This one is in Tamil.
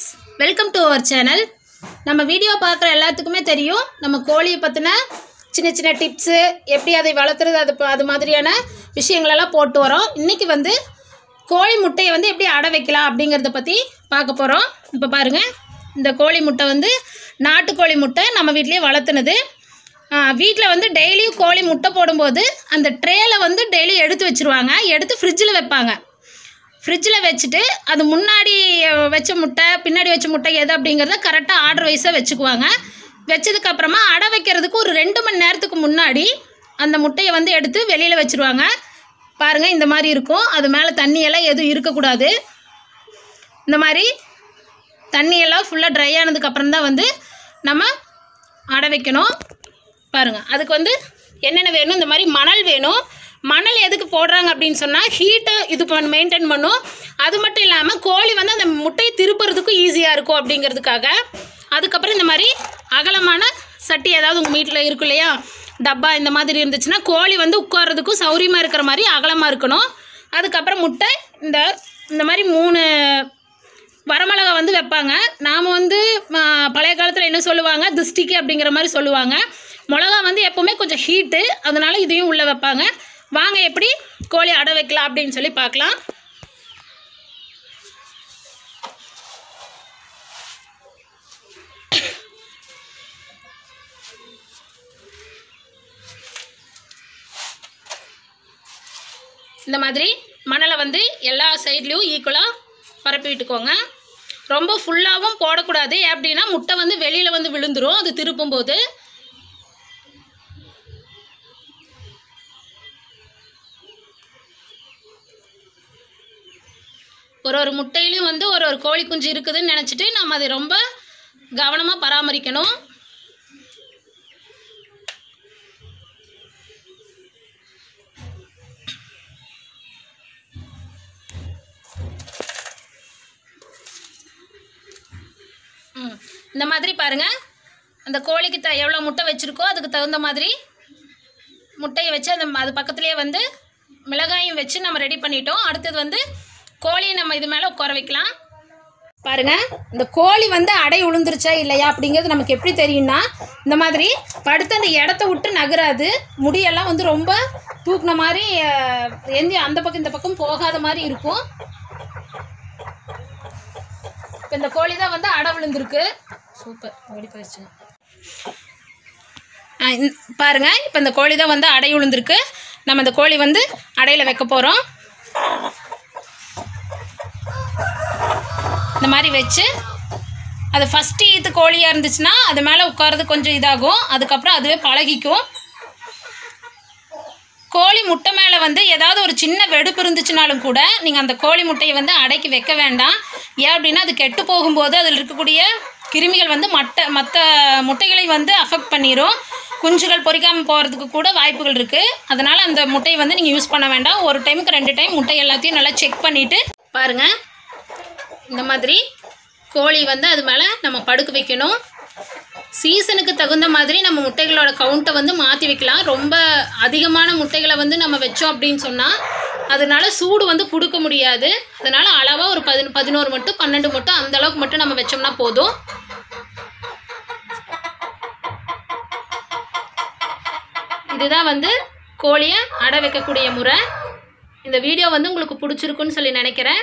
Friends welcome to our channel நம்ம வீடியோ பார்க்குற எல்லாத்துக்குமே தெரியும் நம்ம கோழியை பற்றின சின்ன சின்ன டிப்ஸு எப்படி அதை வளர்த்துறது அது அது மாதிரியான விஷயங்களெல்லாம் போட்டு வரோம். இன்றைக்கி வந்து கோழி முட்டையை வந்து எப்படி அடை வைக்கலாம் அப்படிங்கிறத பற்றி பார்க்க போகிறோம் இப்போ பாருங்கள் இந்த கோழி முட்டை வந்து நாட்டுக்கோழி முட்டை நம்ம வீட்டிலேயே வளர்த்துனது. வீட்டில் வந்து டெய்லியும் கோழி முட்டை போடும்போது அந்த ட்ரேயில் வந்து டெய்லி எடுத்து வச்சுருவாங்க. எடுத்து ஃப்ரிட்ஜில் வைப்பாங்க. ஃப்ரிட்ஜில் வச்சுட்டு அது முன்னாடி வச்ச முட்டை பின்னாடி வச்ச முட்டை எது அப்படிங்கிறத கரெக்டாக ஆர்டர் வைஸாக வச்சுக்குவாங்க. வச்சதுக்கப்புறமா அடை வைக்கிறதுக்கு ஒரு ரெண்டு மணி நேரத்துக்கு முன்னாடி அந்த முட்டையை வந்து எடுத்து வெளியில் வச்சுருவாங்க. பாருங்கள் இந்த மாதிரி இருக்கும். அது மேலே தண்ணியெல்லாம் எதுவும் இருக்கக்கூடாது. இந்த மாதிரி தண்ணியெல்லாம் ஃபுல்லாக ட்ரை ஆனதுக்கப்புறம் தான் வந்து நம்ம அடை வைக்கணும். பாருங்கள் அதுக்கு வந்து என்னென்ன வேணும்? இந்த மாதிரி மணல் வேணும். மணல் எதுக்கு போடுறாங்க அப்படின்னு சொன்னால் ஹீட்டை இது பண்ண மெயின்டைன் பண்ணும். அது மட்டும் இல்லாமல் கோழி வந்து அந்த முட்டையை திருப்புறதுக்கும் ஈஸியாக இருக்கும் அப்படிங்கிறதுக்காக. அதுக்கப்புறம் இந்த மாதிரி அகலமான சட்டி ஏதாவது உங்கள் வீட்டில் இருக்கும் இல்லையா? டப்பா இந்த மாதிரி இருந்துச்சுன்னா கோழி வந்து உட்கார்றதுக்கும் சௌரியமாக இருக்கிற மாதிரி அகலமாக இருக்கணும். அதுக்கப்புறம் முட்டை இந்த இந்த மாதிரி மூணு வரமிளகா வந்து வைப்பாங்க. நாம் வந்து பழைய காலத்தில் என்ன சொல்லுவாங்க? திஸ்டிக்கு அப்படிங்கிற மாதிரி சொல்லுவாங்க. மிளகா வந்து எப்போவுமே கொஞ்சம் ஹீட்டு அதனால இதையும் உள்ளே வைப்பாங்க. வாங்க எப்படி? கோழி அடை வைக்கலாம் அப்படின்னு சொல்லி பார்க்கலாம். இந்த மாதிரி மணலை வந்து எல்லா சைட்லேயும் ஈக்குவலாக பரப்பி விட்டுக்கோங்க. ரொம்ப ஃபுல்லாகவும் போடக்கூடாது. ஏன் அப்படின்னா முட்டை வந்து வெளியில் வந்து விழுந்துரும். அது திருப்பும்போது ஒரு ஒரு முட்டையிலையும் வந்து ஒரு ஒரு கோழி குஞ்சு இருக்குதுன்னு நினச்சிட்டு நம்ம அதை ரொம்ப கவனமாக பராமரிக்கணும். இந்த மாதிரி பாருங்கள் அந்த கோழிக்கு த எவ்வளோ முட்டை வச்சுருக்கோ அதுக்கு தகுந்த மாதிரி முட்டையை வச்சு அந்த அது பக்கத்துலேயே வந்து மிளகாயும் வச்சு நம்ம ரெடி பண்ணிட்டோம். அடுத்தது வந்து கோழியை நம்ம இது மேலே உட்கார வைக்கலாம். பாருங்கள் இந்த கோழி வந்து அடை உளுந்துருச்சா இல்லையா அப்படிங்கிறது நமக்கு எப்படி தெரியும்னா இந்த மாதிரி படுத்து அந்த இடத்த விட்டு நகராது. முடியெல்லாம் வந்து ரொம்ப தூக்குன மாதிரி எந்த அந்த பக்கம் இந்த பக்கம் போகாத மாதிரி இருக்கும். இப்போ இந்த கோழி தான் வந்து அடை விழுந்திருக்கு சூப்பர் ஓடி போயிடுச்சுங்க ஆ, பாருங்க இப்போ இந்த கோழி தான் வந்து அடை விழுந்திருக்கு நம்ம இந்த கோழி வந்து அடையில் வைக்க போகிறோம் இந்த மாதிரி வச்சு அது ஃபஸ்ட்டு ஈத்து கோழியாக இருந்துச்சுன்னா அது மேலே உட்கார்றது கொஞ்சம் இதாகும். அதுக்கப்புறம் அதுவே பழகிக்கும். கோழி முட்டை மேலே வந்து ஏதாவது ஒரு சின்ன வெடுப்பு இருந்துச்சுனாலும் கூட நீங்கள் அந்த கோழி முட்டையை வந்து அடைக்கி வைக்க வேண்டாம். ஏன் அப்படின்னா அது கெட்டு போகும்போது அதில் இருக்கக்கூடிய கிருமிகள் வந்து மட்ட மற்ற முட்டைகளை வந்து அஃபெக்ட் பண்ணிடும் குஞ்சுகள் பொறிக்காமல் போகிறதுக்கு கூட வாய்ப்புகள் இருக்குது அதனால் அந்த முட்டையை வந்து நீங்கள் யூஸ் பண்ண வேண்டாம். ஒரு டைமுக்கு ரெண்டு டைம் முட்டை எல்லாத்தையும் நல்லா செக் பண்ணிவிட்டு பாருங்கள் இந்த மாதிரி கோழி வந்து அது மேலே நம்ம படுக்க வைக்கணும். சீசனுக்கு தகுந்த மாதிரி நம்ம முட்டைகளோட கவுண்ட்டை வந்து மாற்றி வைக்கலாம். ரொம்ப அதிகமான முட்டைகளை வந்து நம்ம வச்சோம் அப்படின்னு சொன்னால் அதனால சூடு வந்து கொடுக்க முடியாது. அதனால் அளவாக ஒரு பதின பதினோரு மட்டும் பன்னெண்டு மட்டும் அந்த அளவுக்கு மட்டும் நம்ம வச்சோம்னா போதும். இதுதான் வந்து கோழியை அடை வைக்கக்கூடிய முறை. இந்த வீடியோ வந்து உங்களுக்கு பிடிச்சிருக்குன்னு சொல்லி நினைக்கிறேன்.